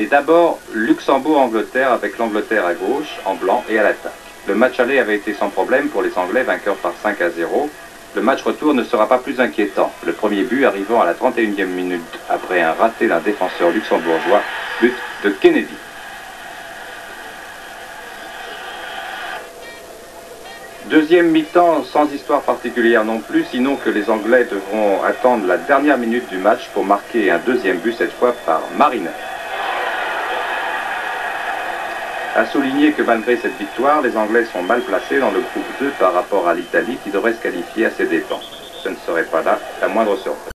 Et d'abord, Luxembourg-Angleterre avec l'Angleterre à gauche, en blanc et à l'attaque. Le match aller avait été sans problème pour les Anglais, vainqueurs par 5 à 0. Le match retour ne sera pas plus inquiétant. Le premier but arrivant à la 31e minute après un raté d'un défenseur luxembourgeois, but de Kennedy. Deuxième mi-temps sans histoire particulière non plus, sinon que les Anglais devront attendre la dernière minute du match pour marquer un deuxième but, cette fois par Mariner. A souligner que malgré cette victoire, les Anglais sont mal placés dans le groupe 2 par rapport à l'Italie qui devrait se qualifier à ses dépens. Ce ne serait pas là la moindre surprise.